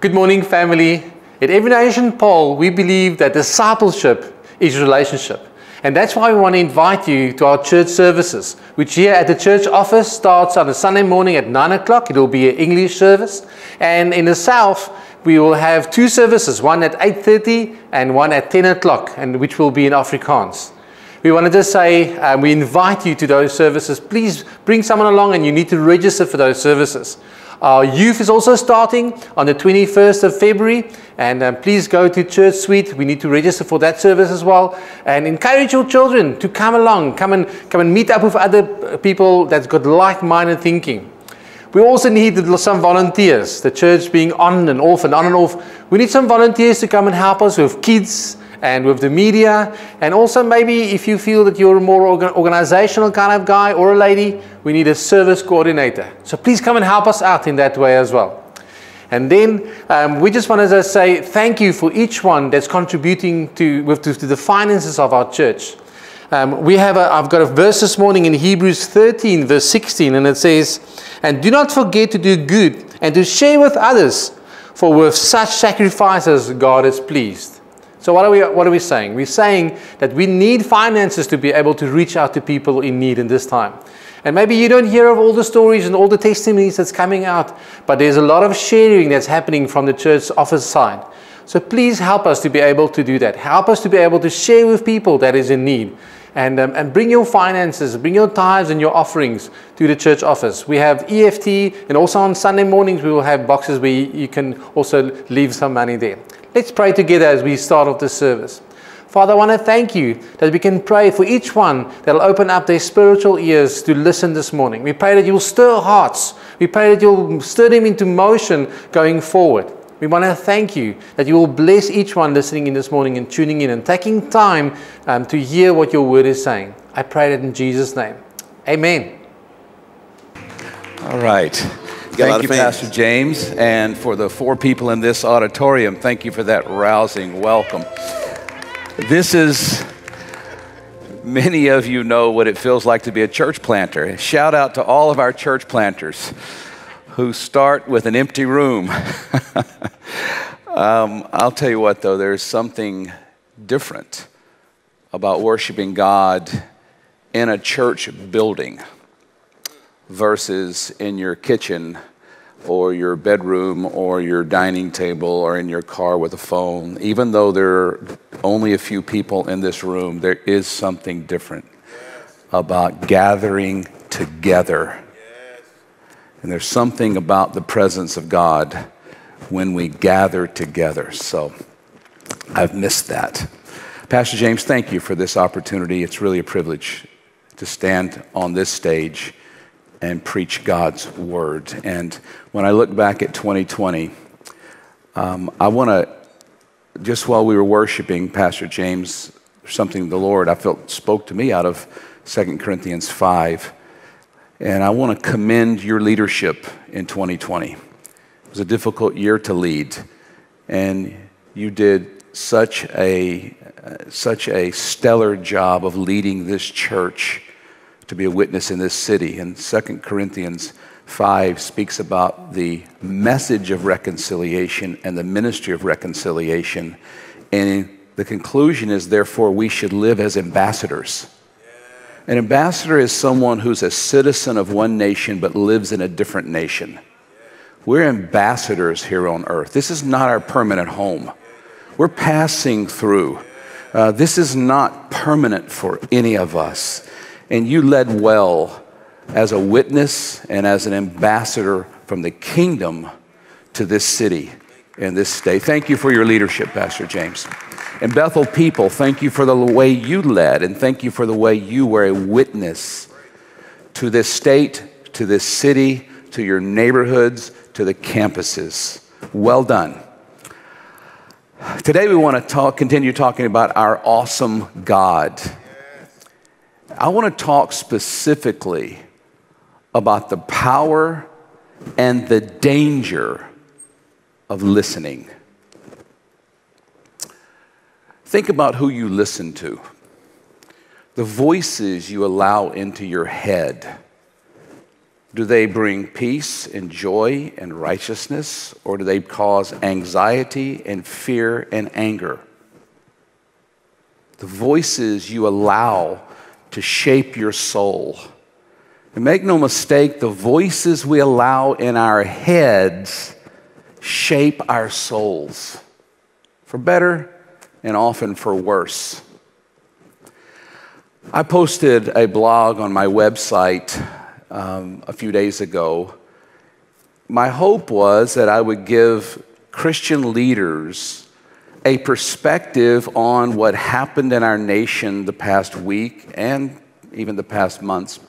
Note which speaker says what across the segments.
Speaker 1: Good morning, family. At Every Nation Paarl, we believe that discipleship is relationship. And that's why we want to invite you to our church services, which here at the church office starts on a Sunday morning at 9 o'clock. It will be an English service. And in the south, we will have two services, one at 8.30 and one at 10 o'clock, and which will be in Afrikaans. We want to just say um, we invite you to those services. Please bring someone along and you need to register for those services. Our youth is also starting on the 21st of February, and um, please go to Church Suite. We need to register for that service as well, and encourage your children to come along, come and come and meet up with other people that's got like-minded thinking. We also need some volunteers. The church being on and off and on and off. We need some volunteers to come and help us with kids and with the media. And also maybe if you feel that you're a more organizational kind of guy or a lady, we need a service coordinator. So please come and help us out in that way as well. And then um, we just want to say thank you for each one that's contributing to, with, to, to the finances of our church. Um, we have a, I've got a verse this morning in Hebrews 13, verse 16, and it says, And do not forget to do good and to share with others, for with such sacrifices God is pleased. So what are, we, what are we saying? We're saying that we need finances to be able to reach out to people in need in this time. And maybe you don't hear of all the stories and all the testimonies that's coming out, but there's a lot of sharing that's happening from the church office side. So please help us to be able to do that. Help us to be able to share with people that is in need. And, um, and bring your finances, bring your tithes and your offerings to the church office. We have EFT, and also on Sunday mornings, we will have boxes where you can also leave some money there. Let's pray together as we start off this service. Father, I want to thank you that we can pray for each one that will open up their spiritual ears to listen this morning. We pray that you will stir hearts. We pray that you'll stir them into motion going forward. We want to thank you that you will bless each one listening in this morning and tuning in and taking time um, to hear what your word is saying. I pray that in Jesus' name. Amen.
Speaker 2: All right. Thank you, Pastor James. And for the four people in this auditorium, thank you for that rousing welcome. This is, many of you know what it feels like to be a church planter. Shout out to all of our church planters who start with an empty room. um, I'll tell you what, though, there's something different about worshiping God in a church building versus in your kitchen or your bedroom or your dining table or in your car with a phone. Even though there are only a few people in this room, there is something different about gathering together. And there's something about the presence of God when we gather together. So I've missed that. Pastor James, thank you for this opportunity. It's really a privilege to stand on this stage and preach God's word. And when I look back at 2020, um, I want to, just while we were worshiping Pastor James, something the Lord I felt spoke to me out of 2 Corinthians 5. And I want to commend your leadership in 2020. It was a difficult year to lead, and you did such a, such a stellar job of leading this church to be a witness in this city. And 2 Corinthians 5 speaks about the message of reconciliation and the ministry of reconciliation. And the conclusion is, therefore, we should live as ambassadors. An ambassador is someone who's a citizen of one nation but lives in a different nation. We're ambassadors here on earth. This is not our permanent home. We're passing through. Uh, this is not permanent for any of us and you led well as a witness and as an ambassador from the kingdom to this city and this state. Thank you for your leadership, Pastor James. And Bethel people, thank you for the way you led, and thank you for the way you were a witness to this state, to this city, to your neighborhoods, to the campuses. Well done. Today we want to talk, continue talking about our awesome God. I want to talk specifically about the power and the danger of listening. Think about who you listen to, the voices you allow into your head, Do they bring peace and joy and righteousness, or do they cause anxiety and fear and anger? The voices you allow to shape your soul. And make no mistake, the voices we allow in our heads shape our souls, for better and often for worse. I posted a blog on my website um, a few days ago. My hope was that I would give Christian leaders a perspective on what happened in our nation the past week and even the past months.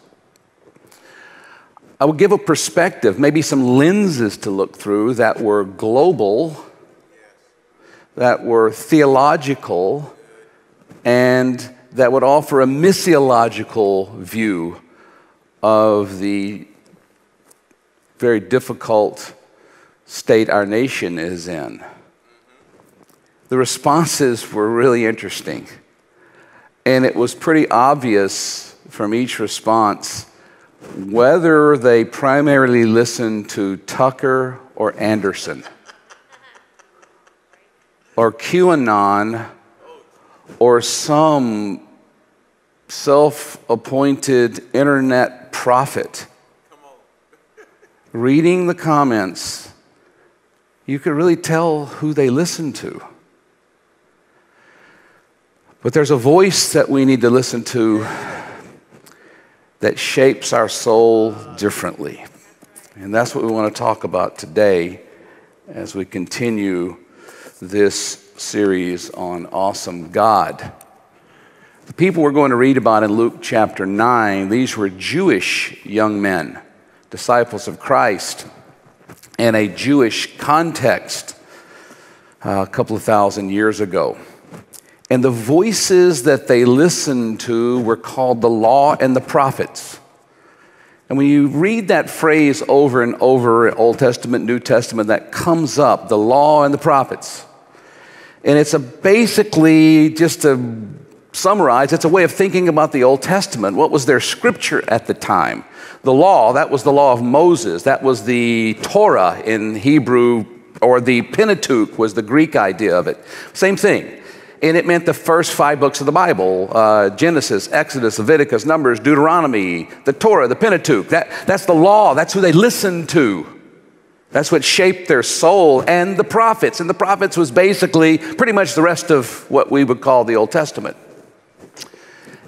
Speaker 2: I would give a perspective, maybe some lenses to look through that were global, that were theological, and that would offer a missiological view of the very difficult state our nation is in. The responses were really interesting. And it was pretty obvious from each response whether they primarily listened to Tucker or Anderson or QAnon or some self appointed internet prophet. Reading the comments, you could really tell who they listen to. But there's a voice that we need to listen to that shapes our soul differently. And that's what we want to talk about today as we continue this series on awesome God. The people we're going to read about in Luke chapter 9, these were Jewish young men, disciples of Christ, in a Jewish context uh, a couple of thousand years ago. And the voices that they listened to were called the law and the prophets. And when you read that phrase over and over, in Old Testament, New Testament, that comes up the law and the prophets. And it's a basically, just to summarize, it's a way of thinking about the Old Testament. What was their scripture at the time? The law, that was the law of Moses. That was the Torah in Hebrew, or the Pentateuch was the Greek idea of it. Same thing. And it meant the first five books of the Bible uh, Genesis, Exodus, Leviticus, Numbers, Deuteronomy, the Torah, the Pentateuch. That, that's the law. That's who they listened to. That's what shaped their soul and the prophets. And the prophets was basically pretty much the rest of what we would call the Old Testament.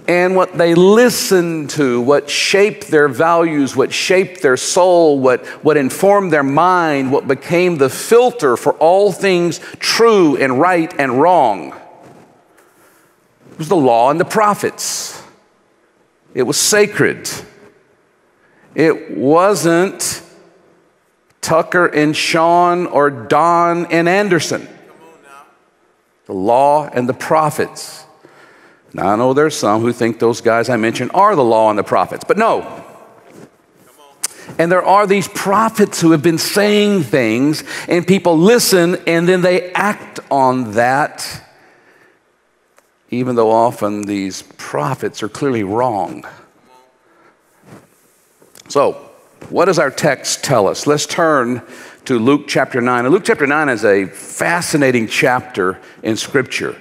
Speaker 2: And what they listened to, what shaped their values, what shaped their soul, what, what informed their mind, what became the filter for all things true and right and wrong, was the law and the prophets. It was sacred. It wasn't Tucker and Sean or Don and Anderson. The law and the prophets. Now, I know there's some who think those guys I mentioned are the law and the prophets, but no. And there are these prophets who have been saying things, and people listen and then they act on that, even though often these prophets are clearly wrong. So, what does our text tell us? Let's turn to Luke chapter 9. And Luke chapter 9 is a fascinating chapter in Scripture.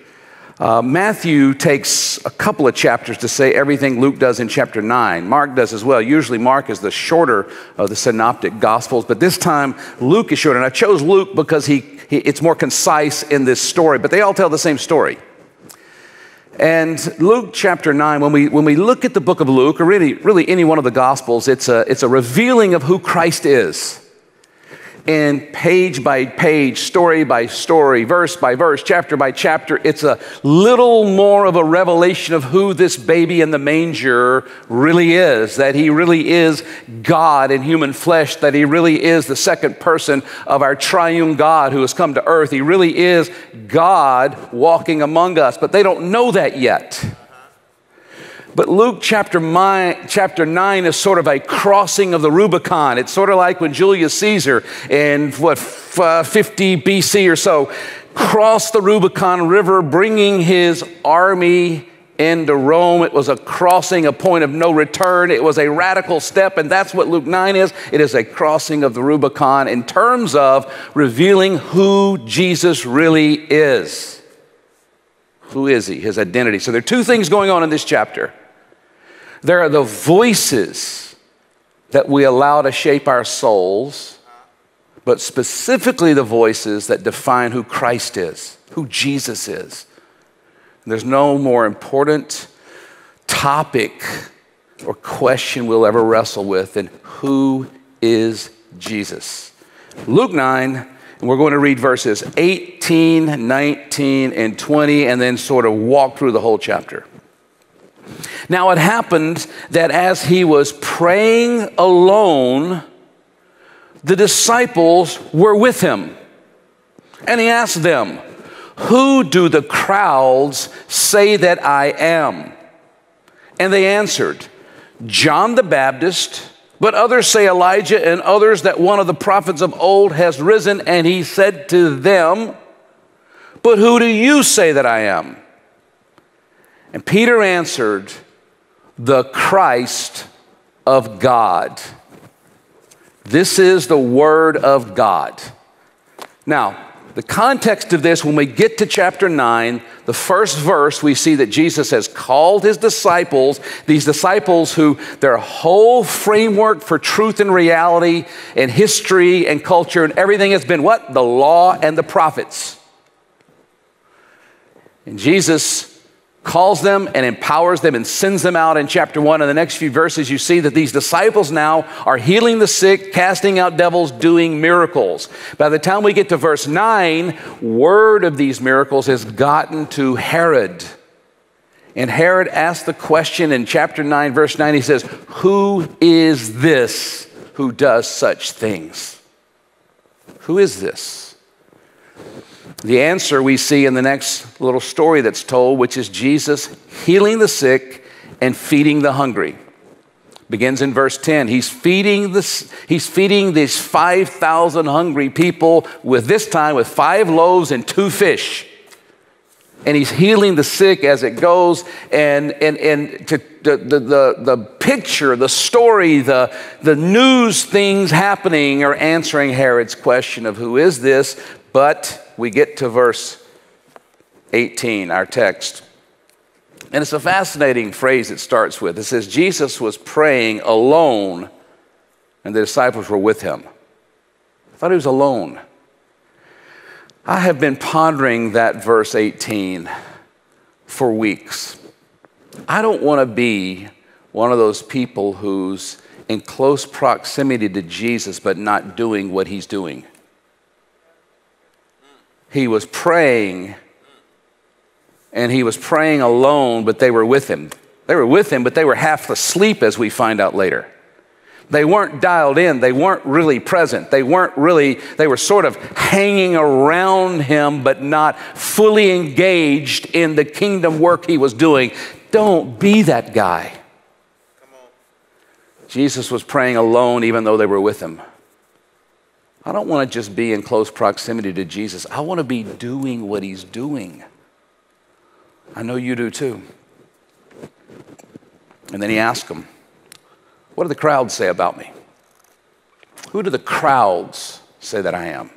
Speaker 2: Uh, Matthew takes a couple of chapters to say everything Luke does in chapter 9. Mark does as well. Usually, Mark is the shorter of the synoptic gospels, but this time Luke is shorter. And I chose Luke because he, he it's more concise in this story, but they all tell the same story. And Luke chapter 9, when we, when we look at the book of Luke, or really, really any one of the Gospels, it's a, it's a revealing of who Christ is and page by page, story by story, verse by verse, chapter by chapter, it's a little more of a revelation of who this baby in the manger really is. That he really is God in human flesh, that he really is the second person of our triune God who has come to earth. He really is God walking among us, but they don't know that yet. But Luke chapter, chapter 9 is sort of a crossing of the Rubicon. It's sort of like when Julius Caesar in what, uh, 50 BC or so crossed the Rubicon River bringing his army into Rome. It was a crossing, a point of no return. It was a radical step, and that's what Luke 9 is. It is a crossing of the Rubicon in terms of revealing who Jesus really is. Who is he? His identity. So there are two things going on in this chapter. There are the voices that we allow to shape our souls, but specifically the voices that define who Christ is, who Jesus is. There's no more important topic or question we'll ever wrestle with than who is Jesus. Luke 9, and we're going to read verses 18, 19, and 20, and then sort of walk through the whole chapter. Now it happened that as he was praying alone, the disciples were with him. And he asked them, who do the crowds say that I am? And they answered, John the Baptist, but others say Elijah, and others that one of the prophets of old has risen. And he said to them, But who do you say that I am? And Peter answered, The Christ of God. This is the Word of God. Now, the context of this, when we get to chapter 9, the first verse, we see that Jesus has called his disciples, these disciples who their whole framework for truth and reality and history and culture and everything has been what? The law and the prophets. And Jesus calls them and empowers them and sends them out in chapter 1. In the next few verses, you see that these disciples now are healing the sick, casting out devils, doing miracles. By the time we get to verse 9, word of these miracles has gotten to Herod. And Herod asked the question in chapter 9, verse 9, he says, Who is this who does such things? Who is this? The answer we see in the next little story that's told, which is Jesus healing the sick and feeding the hungry. Begins in verse 10. He's feeding, this, he's feeding these 5,000 hungry people with this time with five loaves and two fish. And he's healing the sick as it goes. And, and, and to, the, the, the, the picture, the story, the, the news things happening are answering Herod's question of who is this? But we get to verse 18, our text. And it's a fascinating phrase it starts with. It says, Jesus was praying alone, and the disciples were with him. I thought he was alone. I have been pondering that verse 18 for weeks. I don't want to be one of those people who's in close proximity to Jesus but not doing what he's doing he was praying, and he was praying alone, but they were with him. They were with him, but they were half asleep, as we find out later. They weren't dialed in. They weren't really present. They weren't really, they were sort of hanging around him, but not fully engaged in the kingdom work he was doing. Don't be that guy. Jesus was praying alone, even though they were with him. I don't want to just be in close proximity to Jesus. I want to be doing what he's doing. I know you do too. And then he asked them, What do the crowds say about me? Who do the crowds say that I am?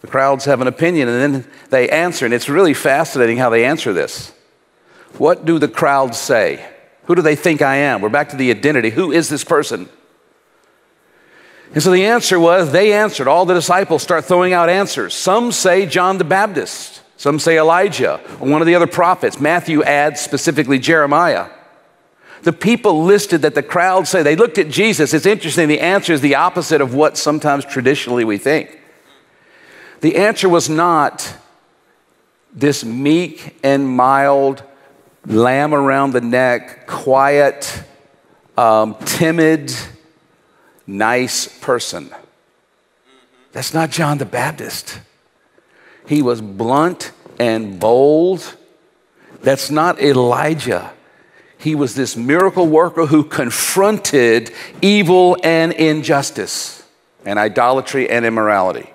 Speaker 2: The crowds have an opinion and then they answer, and it's really fascinating how they answer this. What do the crowds say? Who do they think I am? We're back to the identity. Who is this person? And so the answer was they answered. All the disciples start throwing out answers. Some say John the Baptist, some say Elijah, or one of the other prophets. Matthew adds specifically Jeremiah. The people listed that the crowd say, they looked at Jesus. It's interesting, the answer is the opposite of what sometimes traditionally we think. The answer was not this meek and mild, lamb around the neck, quiet, um, timid, nice person. That's not John the Baptist. He was blunt and bold. That's not Elijah. He was this miracle worker who confronted evil and injustice and idolatry and immorality.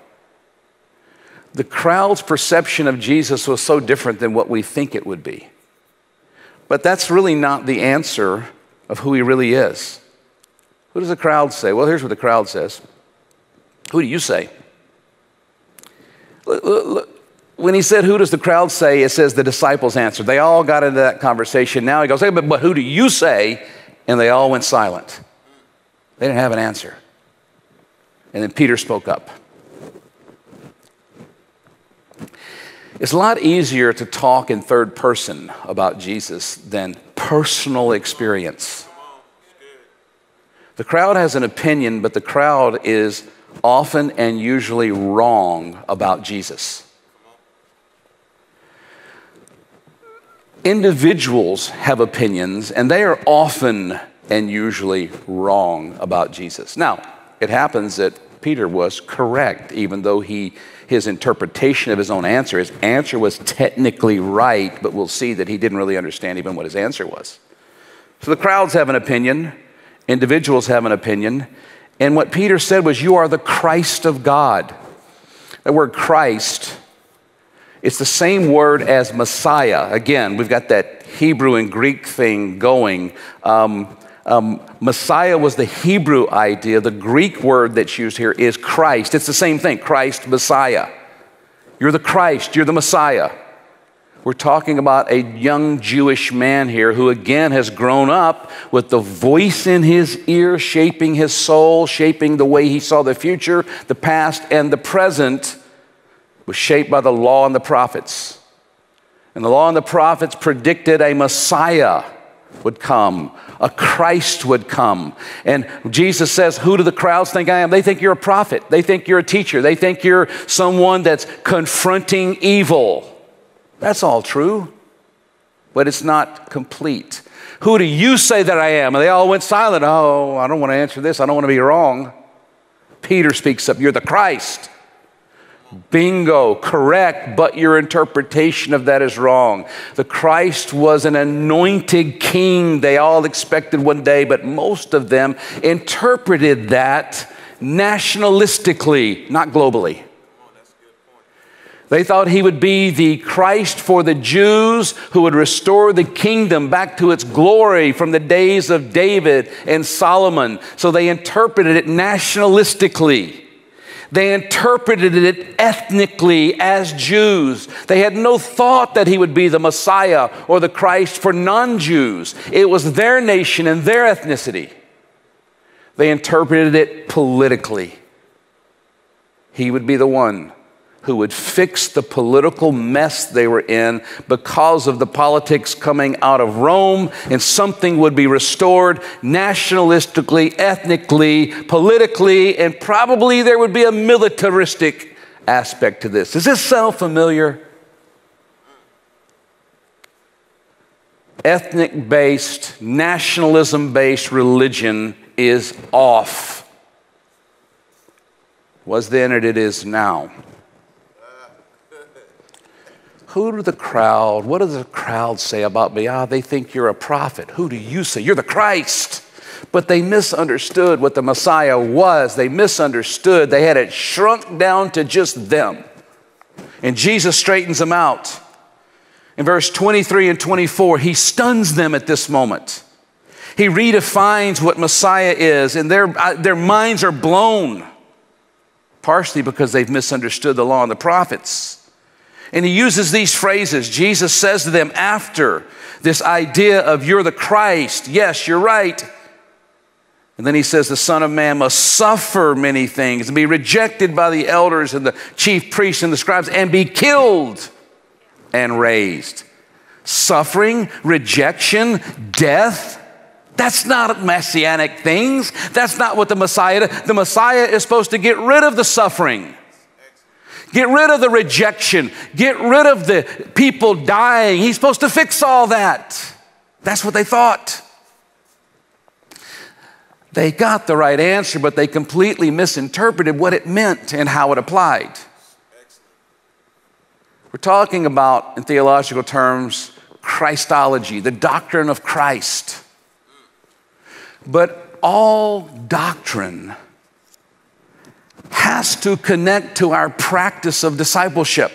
Speaker 2: The crowd's perception of Jesus was so different than what we think it would be. But that's really not the answer of who he really is. Who does the crowd say? Well, here's what the crowd says Who do you say? When he said, Who does the crowd say? It says the disciples answered. They all got into that conversation. Now he goes, Hey, but, but who do you say? And they all went silent. They didn't have an answer. And then Peter spoke up. It's a lot easier to talk in third person about Jesus than personal experience. The crowd has an opinion, but the crowd is often and usually wrong about Jesus. Individuals have opinions, and they are often and usually wrong about Jesus. Now, it happens that Peter was correct, even though he, his interpretation of his own answer, his answer was technically right, but we'll see that he didn't really understand even what his answer was. So the crowds have an opinion, individuals have an opinion, and what Peter said was, You are the Christ of God. The word Christ, it's the same word as Messiah. Again, we've got that Hebrew and Greek thing going. Um, um, Messiah was the Hebrew idea. The Greek word that's used here is Christ. It's the same thing Christ, Messiah. You're the Christ, you're the Messiah. We're talking about a young Jewish man here who again has grown up with the voice in his ear shaping his soul, shaping the way he saw the future, the past, and the present was shaped by the law and the prophets. And the law and the prophets predicted a Messiah would come, a Christ would come. And Jesus says, Who do the crowds think I am? They think you're a prophet, they think you're a teacher, they think you're someone that's confronting evil. That's all true, but it's not complete. Who do you say that I am? And they all went silent. Oh, I don't want to answer this. I don't want to be wrong. Peter speaks up. You're the Christ. Bingo, correct, but your interpretation of that is wrong. The Christ was an anointed king they all expected one day, but most of them interpreted that nationalistically, not globally. They thought he would be the Christ for the Jews who would restore the kingdom back to its glory from the days of David and Solomon. So they interpreted it nationalistically. They interpreted it ethnically as Jews. They had no thought that he would be the Messiah or the Christ for non Jews. It was their nation and their ethnicity. They interpreted it politically. He would be the one who would fix the political mess they were in because of the politics coming out of Rome, and something would be restored nationalistically, ethnically, politically, and probably there would be a militaristic aspect to this. Does this sound familiar? Ethnic based, nationalism based religion is off. Was then and it is now. Who do the crowd, what does the crowd say about me? Ah, they think you're a prophet. Who do you say? You're the Christ. But they misunderstood what the Messiah was. They misunderstood. They had it shrunk down to just them. And Jesus straightens them out. In verse 23 and 24, he stuns them at this moment. He redefines what Messiah is, and their, uh, their minds are blown, partially because they've misunderstood the law and the prophets. And he uses these phrases. Jesus says to them after this idea of you're the Christ. Yes, you're right. And then he says the Son of Man must suffer many things and be rejected by the elders and the chief priests and the scribes and be killed and raised. Suffering, rejection, death. That's not messianic things. That's not what the Messiah, the Messiah is supposed to get rid of the suffering. Get rid of the rejection. Get rid of the people dying. He's supposed to fix all that. That's what they thought. They got the right answer, but they completely misinterpreted what it meant and how it applied. We're talking about, in theological terms, Christology, the doctrine of Christ. But all doctrine has to connect to our practice of discipleship.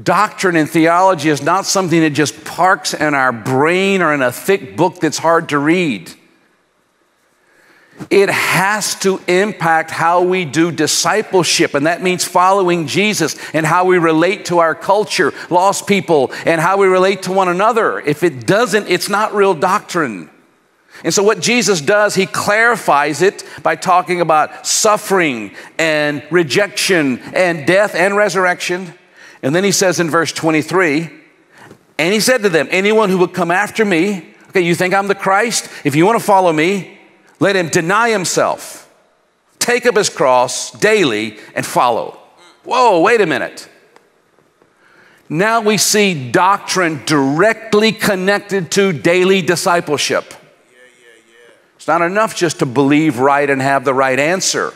Speaker 2: Doctrine and theology is not something that just parks in our brain or in a thick book that's hard to read. It has to impact how we do discipleship, and that means following Jesus and how we relate to our culture, lost people, and how we relate to one another. If it doesn't, it's not real doctrine. And so, what Jesus does, he clarifies it by talking about suffering and rejection and death and resurrection. And then he says in verse 23, and he said to them, Anyone who would come after me, okay, you think I'm the Christ? If you want to follow me, let him deny himself, take up his cross daily, and follow. Whoa, wait a minute. Now we see doctrine directly connected to daily discipleship. It's not enough just to believe right and have the right answer.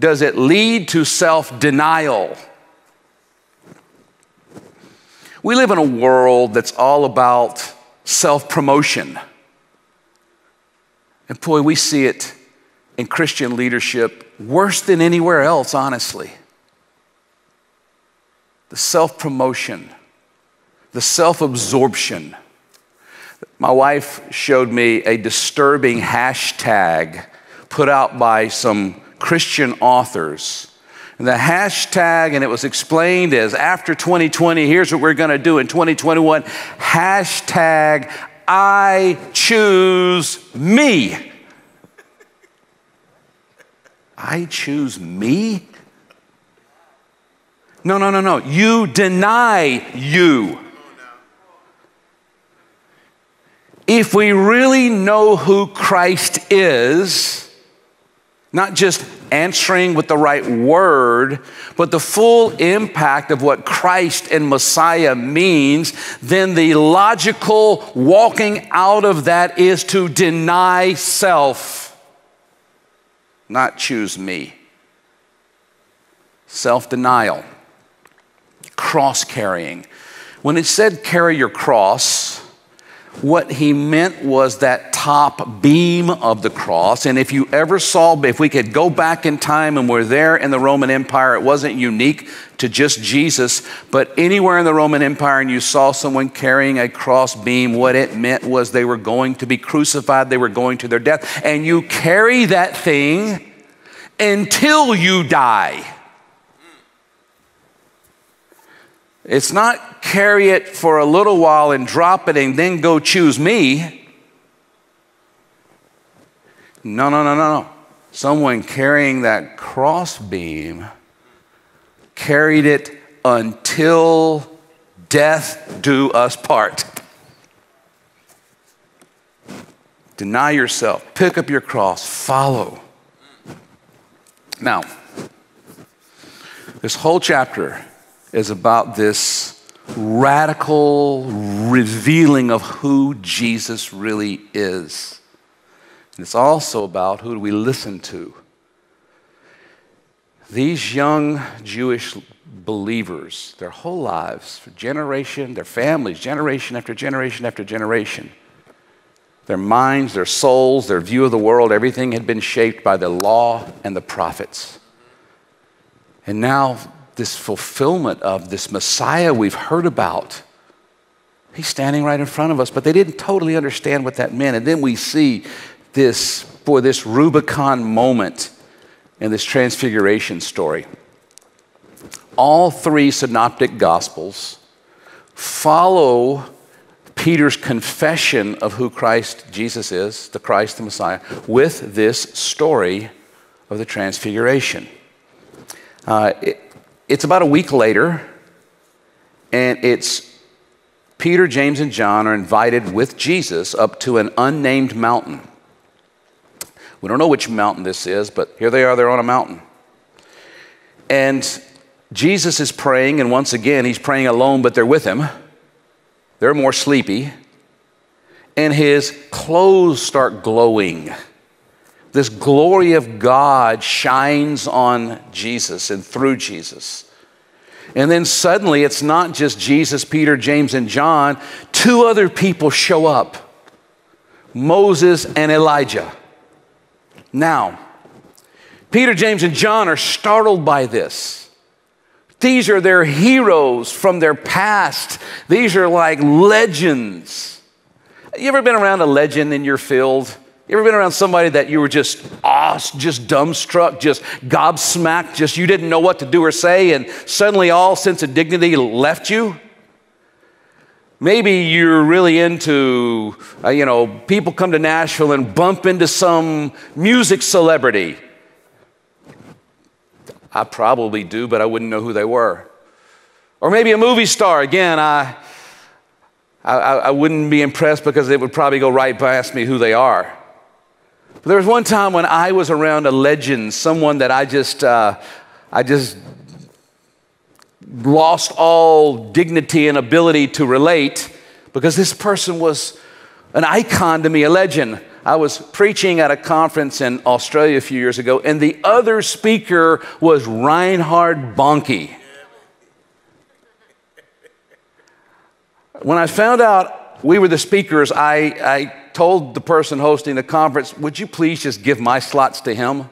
Speaker 2: Does it lead to self denial? We live in a world that's all about self promotion. And boy, we see it in Christian leadership worse than anywhere else, honestly. The self promotion, the self absorption. My wife showed me a disturbing hashtag put out by some Christian authors. And the hashtag, and it was explained as after 2020, here's what we're going to do in 2021 hashtag I choose me. I choose me? No, no, no, no. You deny you. If we really know who Christ is, not just answering with the right word, but the full impact of what Christ and Messiah means, then the logical walking out of that is to deny self, not choose me. Self denial, cross carrying. When it said carry your cross, what he meant was that top beam of the cross. And if you ever saw, if we could go back in time and we're there in the Roman Empire, it wasn't unique to just Jesus, but anywhere in the Roman Empire and you saw someone carrying a cross beam, what it meant was they were going to be crucified, they were going to their death. And you carry that thing until you die. It's not carry it for a little while and drop it and then go choose me. No, no, no, no, no. Someone carrying that crossbeam carried it until death do us part. Deny yourself, pick up your cross, follow. Now, this whole chapter is about this radical revealing of who Jesus really is. And it's also about who do we listen to. These young Jewish believers, their whole lives, for generation, their families, generation after generation after generation, their minds, their souls, their view of the world, everything had been shaped by the law and the prophets. And now this fulfillment of this Messiah we've heard about. He's standing right in front of us, but they didn't totally understand what that meant. And then we see this, boy, this Rubicon moment in this transfiguration story. All three synoptic gospels follow Peter's confession of who Christ Jesus is, the Christ, the Messiah, with this story of the transfiguration. Uh, it, it's about a week later, and it's Peter, James, and John are invited with Jesus up to an unnamed mountain. We don't know which mountain this is, but here they are, they're on a mountain. And Jesus is praying, and once again, he's praying alone, but they're with him. They're more sleepy. And his clothes start glowing this glory of God shines on Jesus and through Jesus. And then suddenly it's not just Jesus, Peter, James, and John. Two other people show up Moses and Elijah. Now, Peter, James, and John are startled by this. These are their heroes from their past. These are like legends. You ever been around a legend in your field? You ever been around somebody that you were just awe, just dumbstruck, just gobsmacked, just you didn't know what to do or say, and suddenly all sense of dignity left you? Maybe you're really into, uh, you know, people come to Nashville and bump into some music celebrity. I probably do, but I wouldn't know who they were. Or maybe a movie star. Again, I, I, I wouldn't be impressed because it would probably go right past me who they are. But there was one time when I was around a legend, someone that I just, uh, I just lost all dignity and ability to relate because this person was an icon to me, a legend. I was preaching at a conference in Australia a few years ago, and the other speaker was Reinhard Bonnke. When I found out we were the speakers, I, I told the person hosting the conference, Would you please just give my slots to him?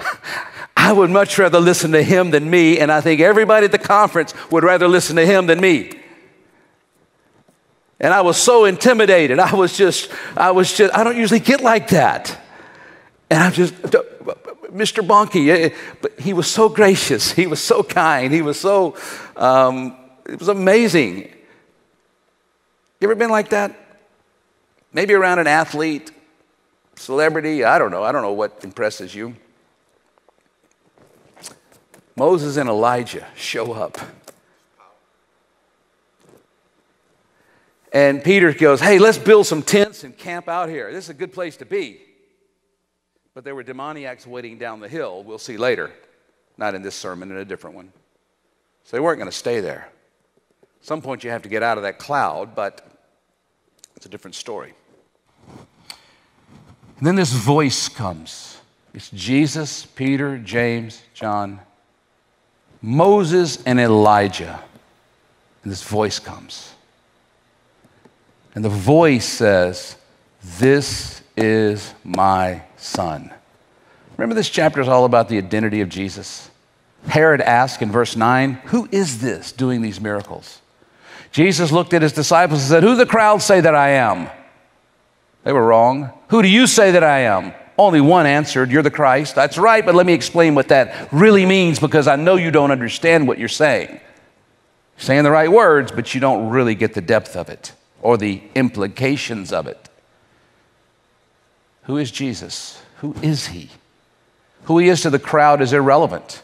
Speaker 2: I would much rather listen to him than me, and I think everybody at the conference would rather listen to him than me. And I was so intimidated. I was just, I was just, I don't usually get like that. And I'm just, Mr. Bonnke, eh, but he was so gracious. He was so kind. He was so, um, it was amazing. You ever been like that? Maybe around an athlete, celebrity, I don't know. I don't know what impresses you. Moses and Elijah show up. And Peter goes, Hey, let's build some tents and camp out here. This is a good place to be. But there were demoniacs waiting down the hill. We'll see later. Not in this sermon, in a different one. So they weren't going to stay there. At some point, you have to get out of that cloud, but it's a different story. And then this voice comes it's Jesus, Peter, James, John, Moses and Elijah. And this voice comes. And the voice says, This is my son. Remember, this chapter is all about the identity of Jesus. Herod asked in verse 9, Who is this doing these miracles? Jesus looked at his disciples and said, Who the crowd say that I am? They were wrong. Who do you say that I am? Only one answered, You're the Christ. That's right, but let me explain what that really means because I know you don't understand what you're saying. You're saying the right words, but you don't really get the depth of it or the implications of it. Who is Jesus? Who is he? Who he is to the crowd is irrelevant.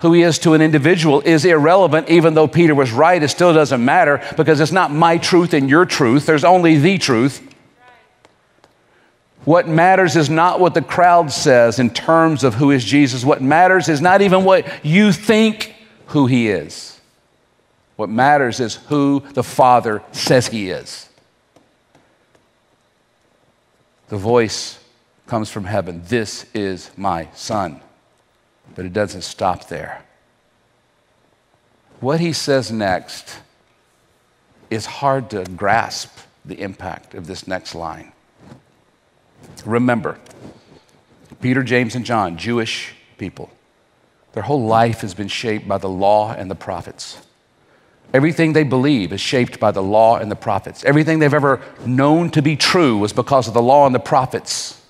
Speaker 2: Who he is to an individual is irrelevant, even though Peter was right, it still doesn't matter because it's not my truth and your truth. There's only the truth. What matters is not what the crowd says in terms of who is Jesus. What matters is not even what you think who he is. What matters is who the Father says he is. The voice comes from heaven This is my Son. But it doesn't stop there. What he says next is hard to grasp the impact of this next line. Remember, Peter, James, and John, Jewish people, their whole life has been shaped by the law and the prophets. Everything they believe is shaped by the law and the prophets. Everything they've ever known to be true was because of the law and the prophets.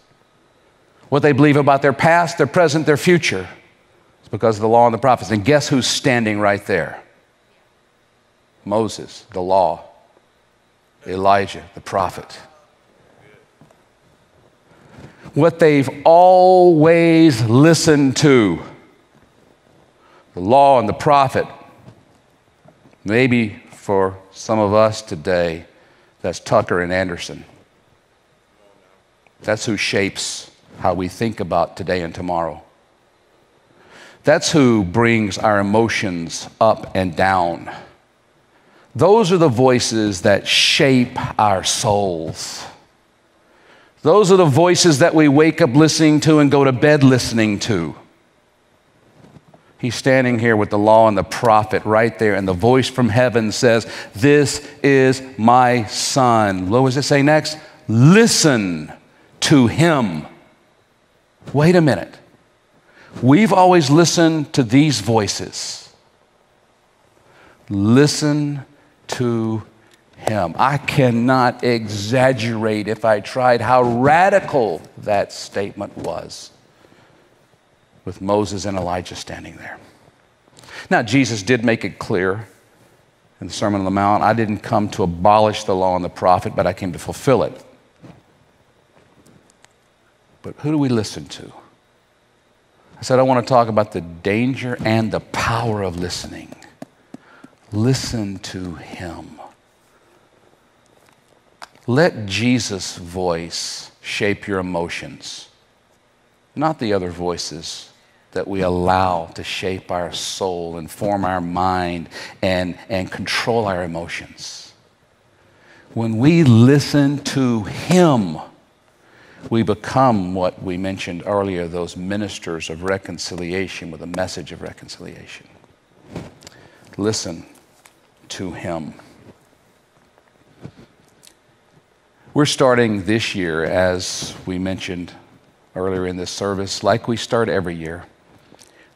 Speaker 2: What they believe about their past, their present, their future is because of the law and the prophets. And guess who's standing right there? Moses, the law, Elijah, the prophet what they've always listened to the law and the prophet. Maybe for some of us today, that's Tucker and Anderson. That's who shapes how we think about today and tomorrow. That's who brings our emotions up and down. Those are the voices that shape our souls. Those are the voices that we wake up listening to and go to bed listening to. He's standing here with the law and the prophet right there, and the voice from heaven says, This is my son. What does it say next? Listen to him. Wait a minute. We've always listened to these voices. Listen to him. I cannot exaggerate if I tried how radical that statement was with Moses and Elijah standing there. Now, Jesus did make it clear in the Sermon on the Mount I didn't come to abolish the law and the prophet, but I came to fulfill it. But who do we listen to? I said, I want to talk about the danger and the power of listening. Listen to him. Let Jesus' voice shape your emotions, not the other voices that we allow to shape our soul and form our mind and, and control our emotions. When we listen to Him, we become what we mentioned earlier those ministers of reconciliation with a message of reconciliation. Listen to Him. We're starting this year, as we mentioned earlier in this service, like we start every year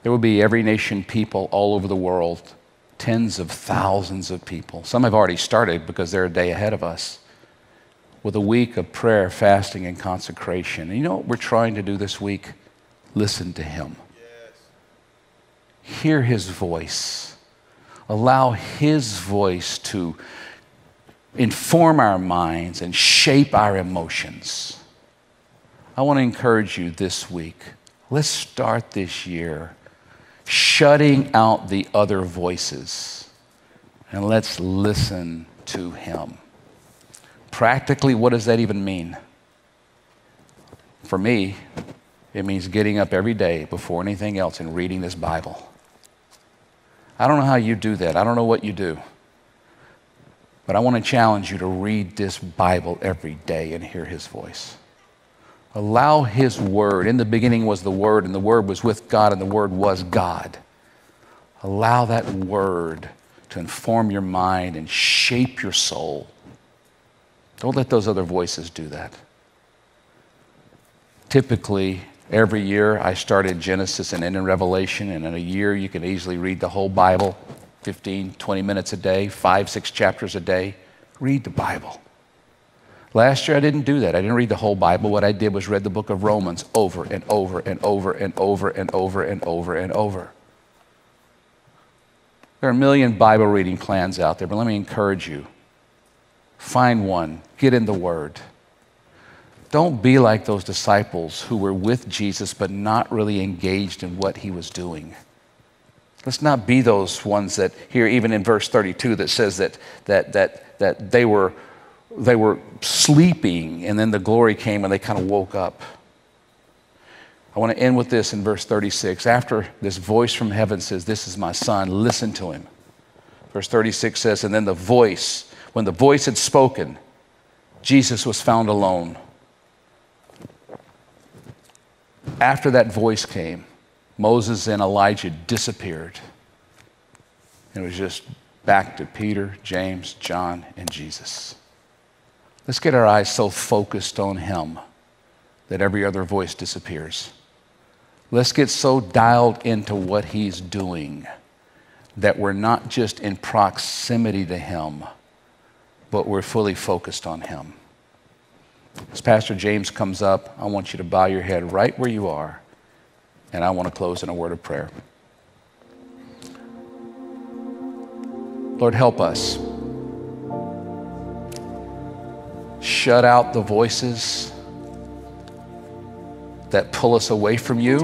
Speaker 2: there will be every nation people all over the world, tens of thousands of people. Some have already started because they're a day ahead of us with a week of prayer, fasting, and consecration. And you know what we're trying to do this week? Listen to Him. Yes. Hear His voice. Allow His voice to inform our minds and shape our emotions. I want to encourage you this week. Let's start this year shutting out the other voices, and let's listen to Him. Practically, what does that even mean? For me, it means getting up every day before anything else and reading this Bible. I don't know how you do that. I don't know what you do. But I want to challenge you to read this Bible every day and hear His voice. Allow His Word. In the beginning was the Word, and the Word was with God, and the Word was God. Allow that Word to inform your mind and shape your soul. Don't let those other voices do that. Typically, every year I start in Genesis and end in Revelation, and in a year you can easily read the whole Bible 15, 20 minutes a day, five, six chapters a day. Read the Bible. Last year I didn't do that. I didn't read the whole Bible. What I did was read the book of Romans over and over and over and over and over and over and over. There are a million Bible reading plans out there, but let me encourage you. Find one, get in the Word. Don't be like those disciples who were with Jesus but not really engaged in what he was doing. Let's not be those ones that here, even in verse 32, that says that, that, that, that they were they were sleeping and then the glory came and they kind of woke up. I want to end with this in verse 36. After this voice from heaven says, This is my son, listen to him. Verse 36 says, And then the voice, when the voice had spoken, Jesus was found alone. After that voice came, Moses and Elijah disappeared. It was just back to Peter, James, John, and Jesus. Let's get our eyes so focused on Him that every other voice disappears. Let's get so dialed into what He's doing that we're not just in proximity to Him, but we're fully focused on Him. As Pastor James comes up, I want you to bow your head right where you are, and I want to close in a word of prayer. Lord, help us shut out the voices that pull us away from you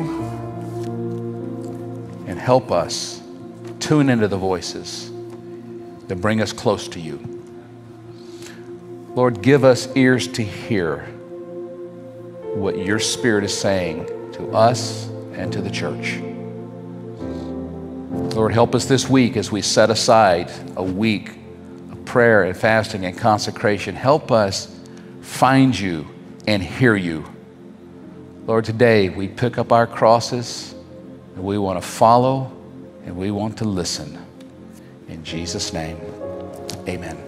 Speaker 2: and help us tune into the voices that bring us close to you. Lord, give us ears to hear what your Spirit is saying to us and to the church. Lord, help us this week as we set aside a week of prayer and fasting and consecration. Help us find you and hear you. Lord, today we pick up our crosses and we want to follow and we want to listen. In Jesus' name, amen.